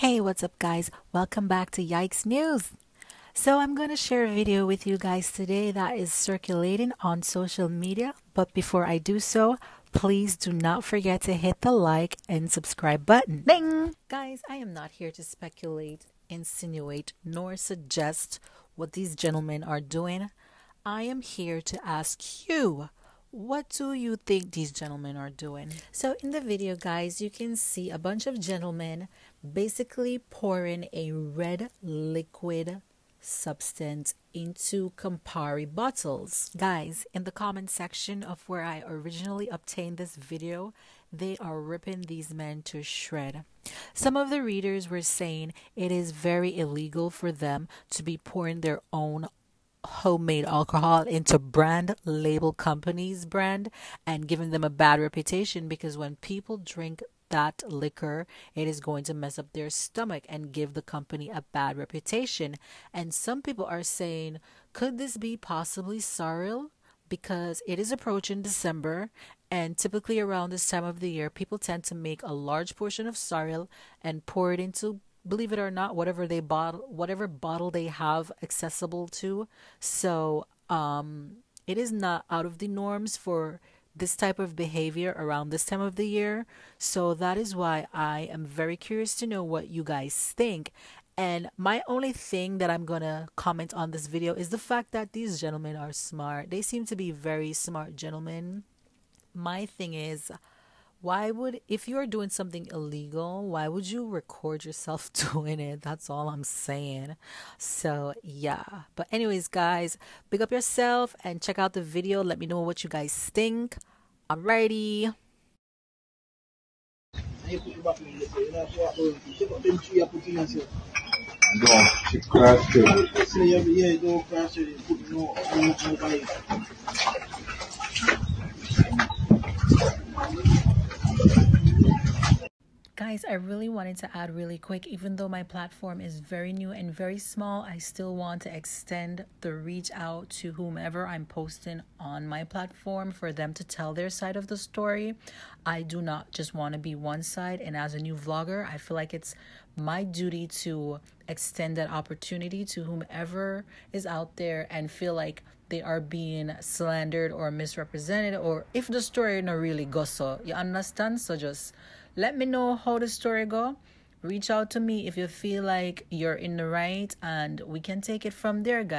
Hey, what's up, guys? Welcome back to Yikes News. So, I'm going to share a video with you guys today that is circulating on social media. But before I do so, please do not forget to hit the like and subscribe button. Ding! Guys, I am not here to speculate, insinuate, nor suggest what these gentlemen are doing. I am here to ask you what do you think these gentlemen are doing? So, in the video, guys, you can see a bunch of gentlemen basically pouring a red liquid substance into Campari bottles. Guys, in the comment section of where I originally obtained this video, they are ripping these men to shred. Some of the readers were saying it is very illegal for them to be pouring their own homemade alcohol into brand label companies brand and giving them a bad reputation because when people drink that liquor it is going to mess up their stomach and give the company a bad reputation. And some people are saying could this be possibly sorrel because it is approaching December and typically around this time of the year people tend to make a large portion of sorrel and pour it into believe it or not, whatever they bottle, whatever bottle they have accessible to. So um, it is not out of the norms for this type of behavior around this time of the year. So that is why I am very curious to know what you guys think. And my only thing that I'm going to comment on this video is the fact that these gentlemen are smart. They seem to be very smart gentlemen. My thing is, why would if you're doing something illegal why would you record yourself doing it? That's all i'm saying. So yeah. But anyways guys big up yourself and check out the video. Let me know what you guys think. Alrighty. Guys, I really wanted to add really quick, even though my platform is very new and very small, I still want to extend the reach out to whomever I'm posting on my platform for them to tell their side of the story. I do not just want to be one side, and as a new vlogger, I feel like it's my duty to extend that opportunity to whomever is out there and feel like they are being slandered or misrepresented, or if the story not really goes so. You understand? So just let me know how the story go. Reach out to me if you feel like you're in the right and we can take it from there, guys.